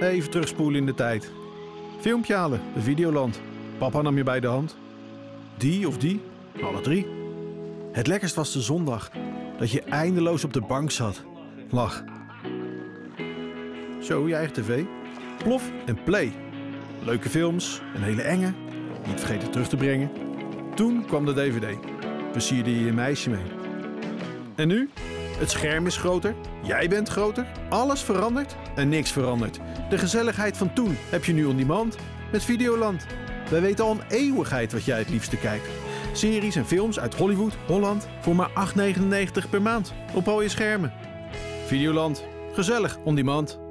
Even terugspoelen in de tijd. Filmpje halen, de Videoland. Papa nam je bij de hand. Die of die, alle drie. Het lekkerst was de zondag, dat je eindeloos op de bank zat. Lach. Zo, je eigen tv. Plof en play. Leuke films, een hele enge. Niet vergeten terug te brengen. Toen kwam de DVD. Versierde je je meisje mee. En nu? Het scherm is groter, jij bent groter, alles verandert en niks verandert. De gezelligheid van toen heb je nu on demand met Videoland. Wij weten al een eeuwigheid wat jij het liefste kijkt. Series en films uit Hollywood, Holland voor maar 8,99 per maand op al je schermen. Videoland, gezellig on demand.